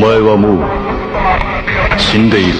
前はもう死んでいる。